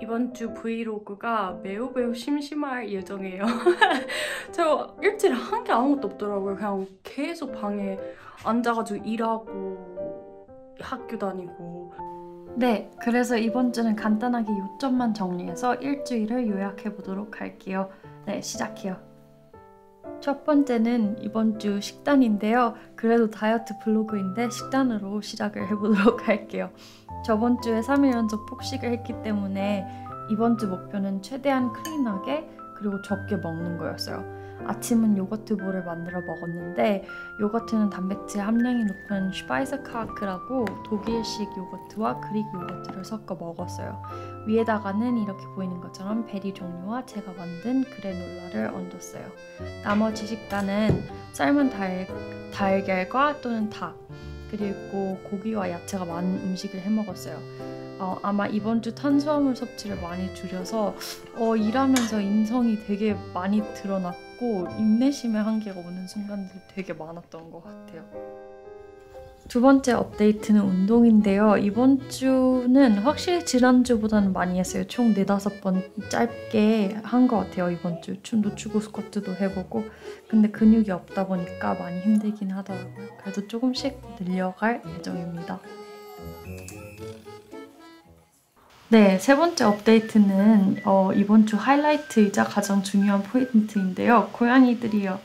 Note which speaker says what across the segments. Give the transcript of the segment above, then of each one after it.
Speaker 1: 이번 주 브이로그가 매우 매우 심심할 예정이에요. 제가 일주일에 한 게 아무것도 없더라고요. 그냥 계속 방에 앉아가지고 일하고 학교 다니고
Speaker 2: 네, 그래서 이번 주는 간단하게 요점만 정리해서 일주일을 요약해 보도록 할게요. 네, 시작해요. 첫 번째는 이번 주 식단인데요. 그래도 다이어트 브이로그인데 식단으로 시작을 해보도록 할게요. 저번 주에 3일 연속 폭식을 했기 때문에 이번 주 목표는 최대한 clean하게 그리고 적게 먹는 거였어요. 아침은 요거트 볼을 만들어 먹었는데 요거트는 단백질 함량이 높은 Speisequark라고 독일식 요거트와 그릭 요거트를 섞어 먹었어요. 위에다가는 이렇게 보이는 것처럼 베리 종류와 제가 만든 그래놀라를 얹었어요. 나머지 식단은 삶은 달, 달걀과 또는 닭 그리고 고기와 야채가 많은 음식을 해 먹었어요. 어, 아마 이번 주 탄수화물 섭취를 많이 줄여서 어, 일하면서 인성이 되게 많이 드러났 고 인내심의 한계가 오는 순간들이 되게 많았던 것 같아요. 두 번째 업데이트는 운동인데요. 이번 주는 확실히 지난주보다는 많이 했어요. 총 4, 5번 짧게 한 것 같아요. 이번 주 춤도 추고 스쿼트도 해보고 근데 근육이 없다 보니까 많이 힘들긴 하더라고요. 그래도 조금씩 늘려갈 예정입니다. 네, 세 번째 업데이트는 어, 이번 주 하이라이트이자 가장 중요한 포인트인데요. 고양이들이 요.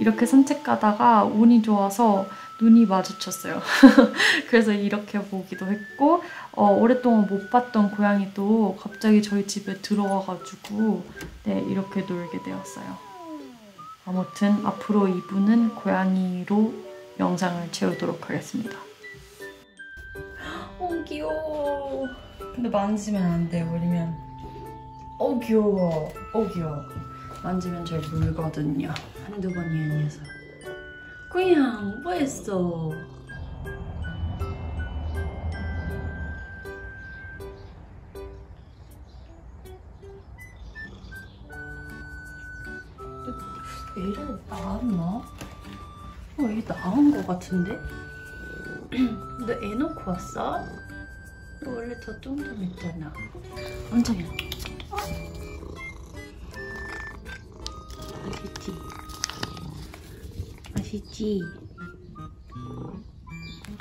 Speaker 2: 이렇게 산책 가다가 운이 좋아서 눈이 마주쳤어요. 그래서 이렇게 보기도 했고 어, 오랫동안 못 봤던 고양이도 갑자기 저희 집에 들어와가지고 네, 이렇게 놀게 되었어요. 아무튼 앞으로 이분은 고양이로 영상을 채우도록 하겠습니다.
Speaker 1: 어 귀여워. 근데 만지면 안 돼, 버리면. 어, 귀여워. 어, 귀여워. 만지면 잘 물거든요. 한두 번이 아니어서. 그냥, 뭐 했어? 애를 낳았나? 어, 애 낳은 거 같은데? 너 애 놓고 왔어? 너 원래 더 뚱뚱했잖아. 원장이야. 맛있지? 맛있지?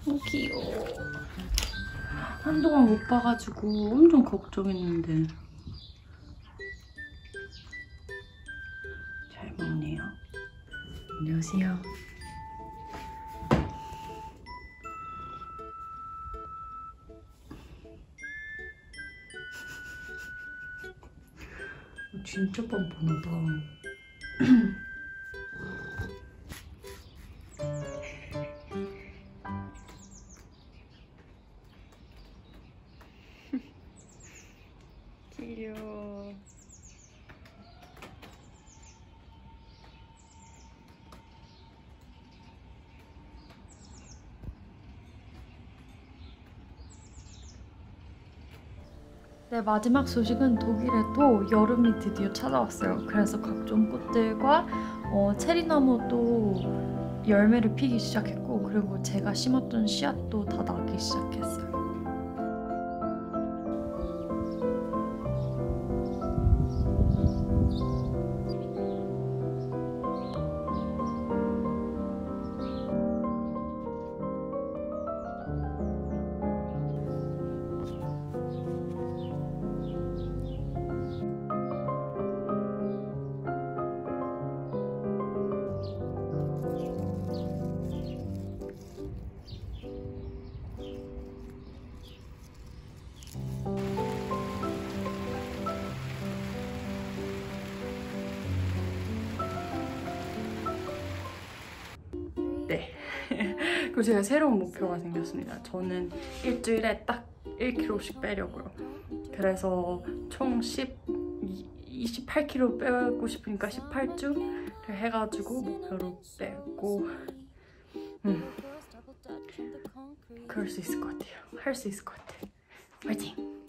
Speaker 1: 어, 귀여워. 한동안 못 봐가지고 엄청 걱정했는데. 잘 먹네요. 안녕하세요. 진짜 뻔뻔하다. 귀여워.
Speaker 2: 네, 마지막 소식은 독일에도 여름이 드디어 찾아왔어요. 그래서 각종 꽃들과 어, 체리나무도 열매를 피기 시작했고 그리고 제가 심었던 씨앗도 다 나기 시작했어요.
Speaker 1: 네. 그리고 제가 새로운 목표가 생겼습니다. 저는 일주일에 딱 1kg씩 빼려고요. 그래서 총 10, 28kg 빼고 싶으니까 18주를 해가지고 목표로 빼고 음. 그럴 수 있을 것 같아요. 할 수 있을 것 같아요. 파이팅!